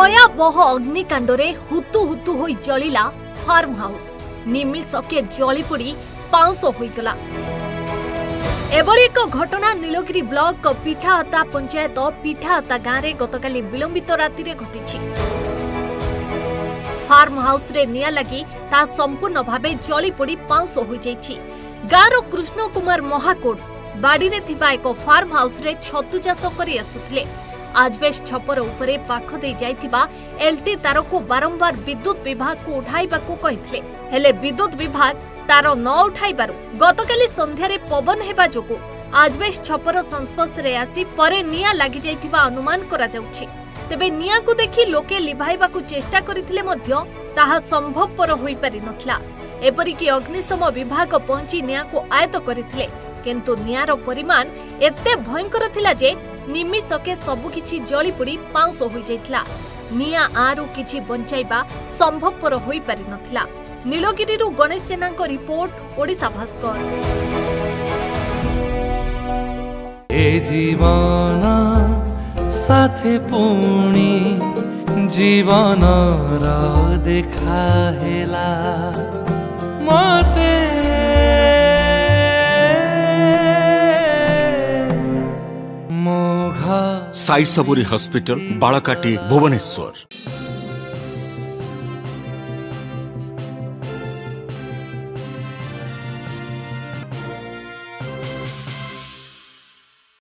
ভয়াবহ অগ্নিকাণ্ডরে হুতু হুতু হয়ে জলিলা ফার্ম হাউস নিমিষকে জলি পড়ি পাউঁশ গলা এভাবে এক ঘটনা নীলগিরি ব্লক পিঠাহতা পঞ্চায়েত পিঠাহতা গাঁরে গতকাল বিলম্বিত রাতে ঘটিছে ফার্ম হাউসে নিয়া লাগি তা সম্পূর্ণ ভাবে জলি পড়ি পাউঁশ হয়ে যাই গাঁর কৃষ্ণ কুমার মহাকোট বাড়ি এক ফার্ম হাউসে ছতু চাষ করে আসুলে ଆଜବେଷ୍ଟ ଛପର ଉପରେ ପାଖ ଦେଇ ଯାଇଥିବା ଏଲ୍ଟି ତାରକୁ ବାରମ୍ବାର ବିଦ୍ୟୁତ ବିଭାଗକୁ ଉଠାଇବାକୁ କହିଥିଲେ ହେଲେ ବିଦ୍ୟୁତ ବିଭାଗ ତାର ନ ଉଠାଇବାରୁ ଗତକାଲି ସନ୍ଧ୍ୟାରେ ପବନ ହେବା ଯୋଗୁଁ ଆଜବେଷ୍ଟ ଛପର ସଂସ୍ପର୍ଶରେ ଆସି ପରେ ନିଆଁ ଲାଗିଯାଇଥିବା ଅନୁମାନ କରାଯାଉଛି ତେବେ ନିଆଁକୁ ଦେଖି ଲୋକେ ଲିଭାଇବାକୁ ଚେଷ୍ଟା କରିଥିଲେ ମଧ୍ୟ ତାହା ସମ୍ଭବପର ହୋଇପାରିନଥିଲା ଏପରିକି ଅଗ୍ନିଶମ ବିଭାଗ ପହଞ୍ଚି ନିଆଁକୁ ଆୟତ୍ତ କରିଥିଲେ କିନ୍ତୁ ନିଆଁର ପରିମାଣ ଏତେ ଭୟଙ୍କର ଥିଲା ଯେ ନିମିଷକେ ସବୁକିଛି ଜଳିପୋଡ଼ି ପାଉଁଶ ହୋଇଯାଇଥିଲା ନିଆଁ ଆଁରୁ କିଛି ବଞ୍ଚାଇବା ସମ୍ଭବପର ହୋଇପାରିନଥିଲା ନୀଳଗିରିରୁ ଗଣେଶ ଜେନାଙ୍କ ରିପୋର୍ଟ ଓଡ଼ିଶା ଭାସ୍କର ଏ ଜୀବନ ସାଥେ ପୁଣି ଜୀବନର ଦେଖା साई सबुरी हॉस्पिटल बालाकाटी भुवनेश्वर